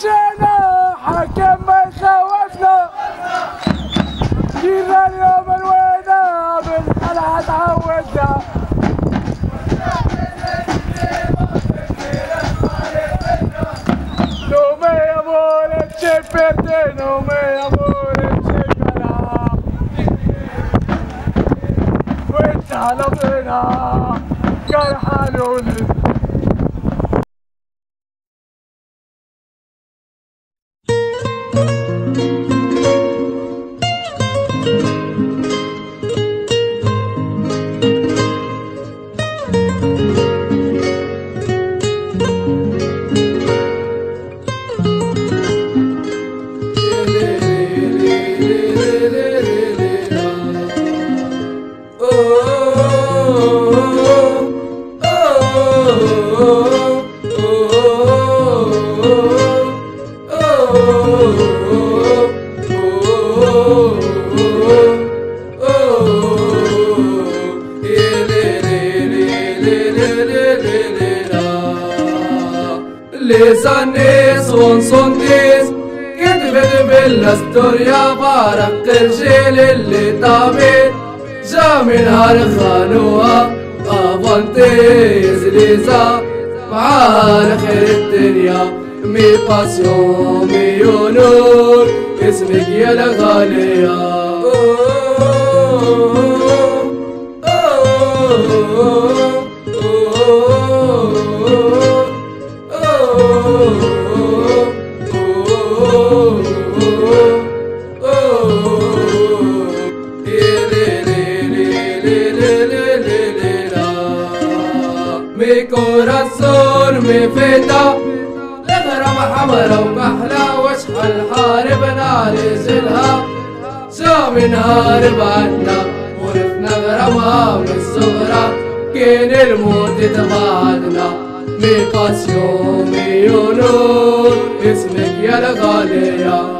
جينا حكم ما يخوفنا. جينا اليوم الوداع بالقلعة تعودنا نومي يا مولد شبرتي نومي يا مولد شبرا وانت على بنا sont tristes كتبت بالاستوريا بارق الجيل اللي طابت جا من هالخانوها افانتيز ليزا مع خير الدنيا مي باسيون مي نور اسمك يا الغاليه هارب عنا ورثنا غرامها من الصغرى كان الموت تبعدنا ma passion mon honneur اسمك يا الغالية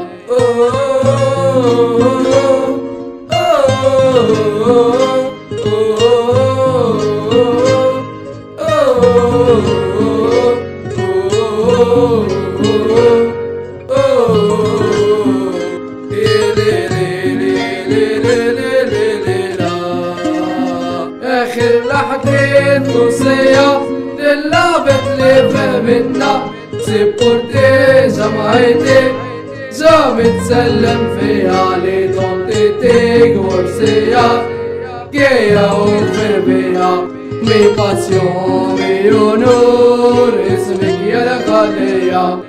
باسيون مي اونور اسمك يا الغالية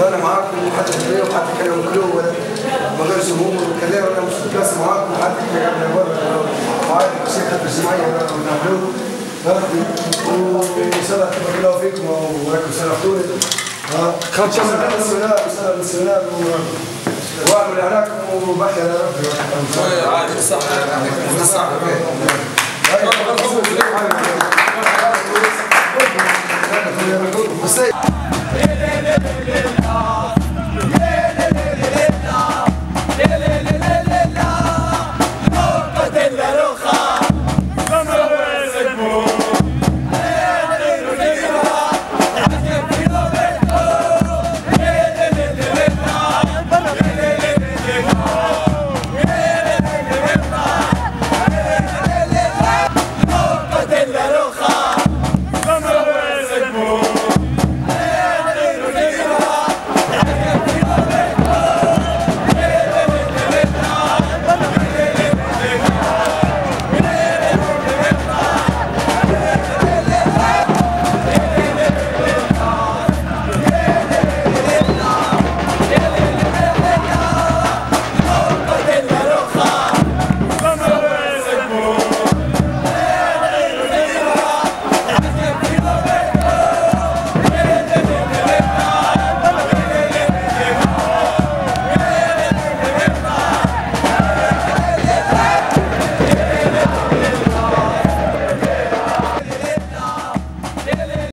رانا معاكم حتى الضيوف حتى كانوا مكلوب ولا ما غيرش هموم وكلام أنا مش في كلاس معاكم حتى كان قبل برا وعادي الشيخ حتى الجمعية ونعملوه ربي وان شاء الله تبارك الله فيكم وراكم سرحتوني خمس سنة السنة وسنة السنة واعمل هناك وبحكي على ربي عادي صح صح بس